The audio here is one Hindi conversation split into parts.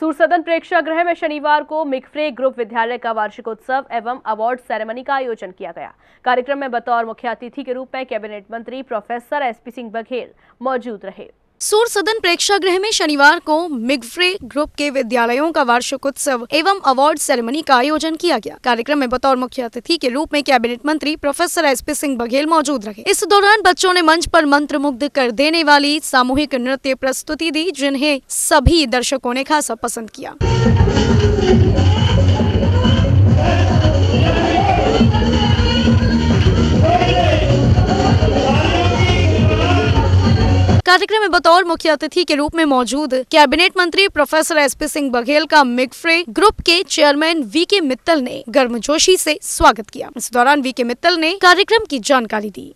सूरसदन प्रेक्षागृह में शनिवार को मिकफ्रे ग्रुप विद्यालय का वार्षिकोत्सव एवं अवार्ड सेरेमनी का आयोजन किया गया। कार्यक्रम में बतौर मुख्य अतिथि के रूप में कैबिनेट मंत्री प्रोफेसर एसपी सिंह बघेल मौजूद रहे। सूर सदन प्रेक्षागृह में शनिवार को मिगफ्रे ग्रुप के विद्यालयों का वार्षिक उत्सव एवं अवार्ड सेरेमनी का आयोजन किया गया। कार्यक्रम में बतौर मुख्य अतिथि के रूप में कैबिनेट मंत्री professor S P Singh Baghel मौजूद रहे। इस दौरान बच्चों ने मंच पर मंत्र मुग्ध कर देने वाली सामूहिक नृत्य प्रस्तुति दी, जिन्हें सभी दर्शकों ने खासा पसंद किया। कार्यक्रम में बतौर मुख्य अतिथि के रूप में मौजूद कैबिनेट मंत्री professor S P Singh Baghel का मिगफ्रे ग्रुप के चेयरमैन वी के मित्तल ने गर्मजोशी से स्वागत किया। इस दौरान वी के मित्तल ने कार्यक्रम की जानकारी दी।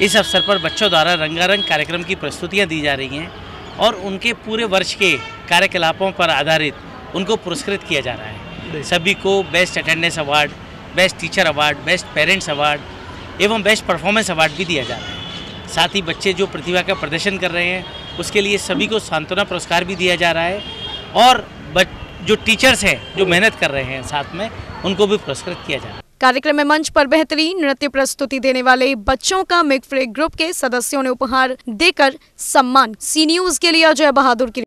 इस अवसर पर बच्चों द्वारा रंगारंग कार्यक्रम की प्रस्तुतियाँ दी जा रही है और उनके पूरे वर्ष के कार्यकलापों पर आधारित उनको पुरस्कृत किया जा रहा है। सभी को best attendance award best teacher award best parents award एवं बेस्ट परफॉर्मेंस अवार्ड भी दिया जा रहा है। साथ ही बच्चे जो प्रतिभा का प्रदर्शन कर रहे हैं, उसके लिए सभी को सांत्वना पुरस्कार भी दिया जा रहा है। और जो टीचर्स हैं, जो मेहनत कर रहे हैं साथ में, उनको भी पुरस्कृत किया जा रहा है। कार्यक्रम में मंच पर बेहतरीन नृत्य प्रस्तुति देने वाले बच्चों का मिगफ्रे ग्रुप के सदस्यों ने उपहार देकर सम्मान। सी न्यूज़ के लिए अजय बहादुर की